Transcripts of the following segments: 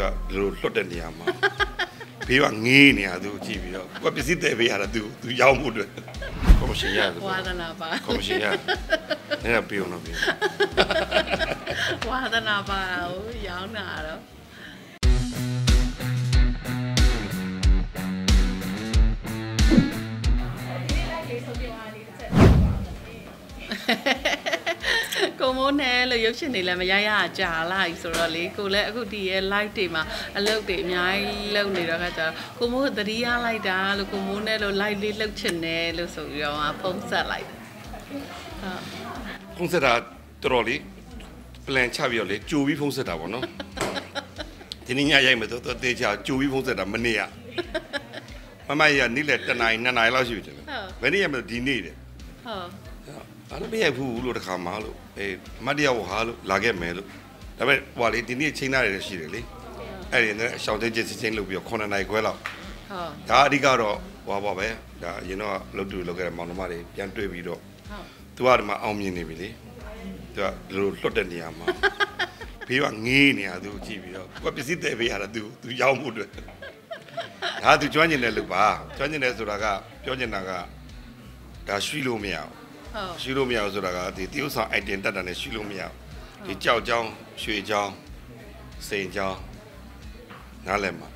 ကဒီလိုလွတ်တဲ့နေရာမှာဘေးကငေးနေရသူကြည့်ပြီးတော့ကိုကပစ္စည်းတဲ့ပေးရတာသူသူရောင်းမှုအတွက်ကော်မရှင်ရတယ်ဝါသနာပါကော်မရှင်ရနေရာပြောတော့ပြီဝါသနာပါဟိုရောင်းတာတော့ မိုးနဲ့လို့ရုပ်ရှင်တွေလည်းမရရကြာလာပြီဆိုတော့လေကိုလည်းအခုဒီရဲ့ live တွေမှာအလုပ်တွေအများကြီးလုပ်နေတော့ခါကျတော့ကိုမိုးသတိရလိုက်တာလို့ကိုမိုးနဲ့လို့ live လေးလုပ်ချင်တယ်လို့ဆိုပြီးတော့ဖုန်းဆက်လိုက်တယ်ဟုတ်ဖုန်းဆက်တာတော်တော်လေး plan ချပြီးတော့လေကြိုပြီးဖုန်းဆက်တာပေါ့နော်ဒီနေ့ညရိုက်မယ်ဆိုတော့တေချာကြိုပြီးဖုန်းဆက်တာမနေ့ကမမကြီးကနေ့လက်တနားရီနှစ်နာရီလောက်ရှိပြီတယ်ဘယ်နေ့ရမလဲဒီနေ့တဲ့ဟုတ် အဲ့လိုမရိုက်ဘူးလို့တခါမှလို့အေးအမတ်တရဝဟာလို့လာခဲ့မယ်လို့ဒါပေမဲ့ဟိုလေဒီနေ့ချိန်သားတွေရှိတယ်လေအဲ့ဒီနဲ့အရှောင်းသိချင်းချင်းလုပ်ပြီးတော့9နာရီခွဲလောက်ဟုတ်ဒါအဓိကတော့ဟွာပါပဲဒါအရင်တော့လုပ်တူလုပ်ခဲ့တဲ့မောင်နှမတွေပြန်တွေ့ပြီးတော့ဟုတ်သူကဒီမှာအောင်မြင်နေပြီလေသူကဒီလိုလွတ်တဲ့နေရာမှာဘေးကငေးနေရသူကြည့်ပြီးတော့ကိုကပစ္စည်းတဲ့ပေးရတာသူသူရောင်းမှုအတွက်ဒါသူကျွမ်းကျင်တဲ့လူပါကျွမ်းကျင်တယ်ဆိုတာကပြောကျင်တာကဒါရှိလို့မရဘူးဟုတ် ရှိလို့မရဘူးဆိုတာကဒီတရုတ်ဆောင် item တက်တာနဲ့ရှိလို့မရဘူးဒီကြောက်ကြောင်းရွှေကြောင်းစိန်ကြောင်းနားလည်မှာ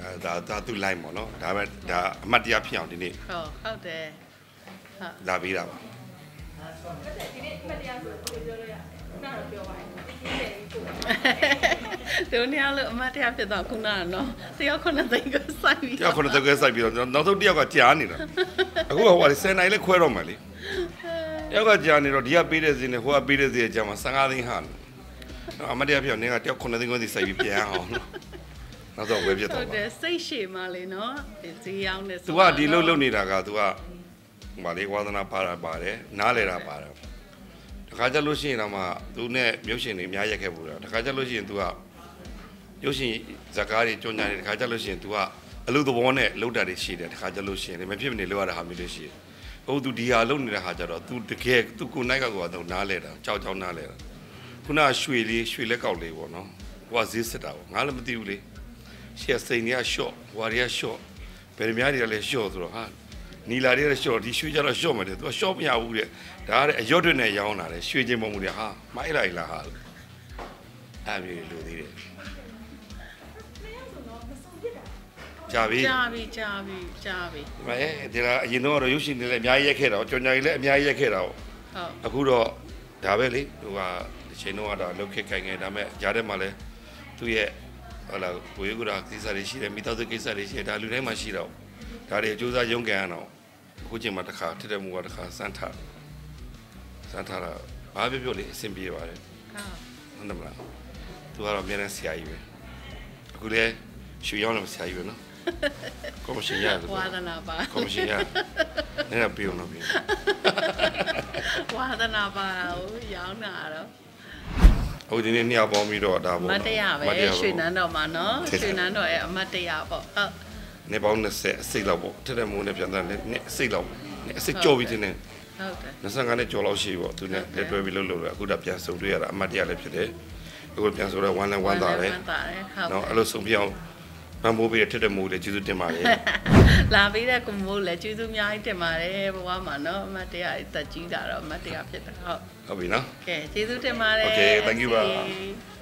အဲဒါဒါသူလိုက်ပေါ့နော်ဒါပဲဒါအမှတ်တရဖြစ်အောင်ဒီနေ့ဟုတ်ဟုတ်တယ်ဟုတ်လာပေးတာပါတို့နေရာလို့အမတ်တရားဖြစ်တော့ခုနကနော်တယောက်ခုနှစ်သိန်းကိုစိုက်ပြီးတယောက်ခုနှစ်သက်ကစိုက်ပြီးတော့နောက်ဆုံးတယောက်ကကြားနေတာအခုကဟိုက10နိုင်လဲခွဲတော့မယ်လေ တယောက်ကကြားနေတော့ဒီကပေးတဲ့စီနဲ့ဟိုကပေးတဲ့စီရဲ့ကြားမှာ15သိန်းဟာနော်အမတ်တရဖြစ်အောင်နင်ကတယောက်ခုနှစ်သိန်းကိုစီစိုက်ပြီးပြန်အောင်နော်နောက်တော့ဝယ်ပြတ်ဟုတော့တ်ပါတယ်စိတ်ရှည်မှလေနော်ဒီဈေးရောက်နေသူကဒီလှုပ်လှုပ်နေတာကသူကဟိုပါလေဝါသနာပါတာပါတယ်နားလေတာပါတယ်တခါကြလို့ရှိရင်တော့မှသူနဲ့မြုပ်ရှင်တွေအများရက်ခဲ့ပူတာတခါကြလို့ရှိရင် तू ကရုပ်ရှင်ဇာကားတွေကြောညာတွေတခါကြလို့ရှိရင် तू ကအလုပ်သဘောနဲ့လှုပ်တာတွေရှိတယ်တခါကြလို့ရှိရင်လည်းမဖြစ်မနေလှုပ်ရတာဟာမျိုးတွေရှိတယ် ဟုတ် तू ဒီဟာလှုပ်နေတဲ့ဟာကြတော့ तू တကယ် तू ကိုနိုင်ကကောတော့နားလဲတာကြောက်ကြောက်နားလဲတာခုနကရွှေလေးရွှေလက်ကောက်လေးပေါ့နော်ဟိုကဈေးစစ်တာပေါ့ငါလည်းမသိဘူးလေရှက်စိန်တွေက short ဟွာတွေက short ဘယ်များတွေကလည်း short ဆိုတော့ဟာနီလာတွေကလည်း short ဒီရွှေကြတော့ short မယ်တဲ့ तू က short မရဘူးတဲ့ဒါကလည်းအရွတ်တွေနဲ့ရောင်းတာလေရွှေချင်းပုံမှုတွေဟာမိုက်လိုက်လားဟာအဲ့မျိုးလူသေးတယ် ကြာပြီကြာပြီကြာပြီကြာပြီဒီမှာအဲဒီလားအရင်တော့ရုပ်ရှင်တွေလည်းအများကြီးရက်ခဲ့တာကြော်ညာကြီးလည်းအများကြီးရက်ခဲ့တာပေါ့ဟုတ်အခုတော့ဒါပဲလေဟိုကဒီချိန်တော့ကတော့လုတ်ခက်ခိုင်ငယ်ဒါမဲ့ကြားထဲမှာလည်းသူ့ရဲ့ဟလာကိုရီးယားကိစ္စတွေရှိတယ်မိသားစုကိစ္စတွေရှိတယ်ဒါလူတိုင်းမှာရှိတော့ဒါတွေအကျိုးစားရုန်းကန်ရအောင်အခုချိန်မှာတစ်ခါထစ်တဲ့မူကတစ်ခါစမ်းထားစမ်းထားတာဘာပြောပြောလေအဆင်ပြေပါတယ်ဟုတ်ဟုတ်တယ်မလားသူကတော့အများနဲ့ဆရာကြီးပဲအခုလည်းရွှေရောင်းလို့ဆရာကြီးပဲနော် ကော်မရှင်ရတယ်ဝါသနာပါကော်မရှင်ရနေရာပြောတော့ပြီဝါသနာပါဟိုရောင်းတာတော့ဟိုဒီနေ့နှစ်ယောက်ပေါင်းပြီးတော့ဒါအပေါ့မတ်တရားပဲအမတ်တရရွှေနန်းတော်မှာနော်ဟုတ်တယ်ရွှေနန်းတော်ရဲ့အမတ်တရားပေါ့ဟုတ်နေပေါင်း20အစိတ်လောက်ပေါ့ထက်တဲ့မိုးနဲ့ပြန်သားနဲ့နဲ့အစိတ်လောက်နဲ့အစိတ်ကြော်ပြီးတင်နေဟုတ်တယ်25နဲ့ကြော်လောက်ရှိပေါ့သူနဲ့လက်တွဲပြီးလှုပ်လို့အခုဒါပြန်စုံတွေ့ရတာအမတ်တရားလည်းဖြစ်တယ်အခုပြန်ဆိုတော့ဝမ်းလည်းဝမ်းသာတယ်ဝမ်းသာတယ်ဟုတ်နော်အဲ့လိုစုံပြအောင် ပန်းပိုးပြီးတဲ့ထက်တဲ့မိုးလည်းကျေးဇူးတင်ပါတယ်လာပြီးတဲ့ကိုမိုးလည်းကျေးဇူးအများကြီးတင်ပါတယ်ဘဝမှာနော်အမတ်တရားအသက်ကြီးတာတော့အမတ်တရားဖြစ်တယ်ဟုတ်ဟုတ်ပြီနော်ကဲကျေးဇူးတင်ပါတယ် Okay, thank you ပါ See you.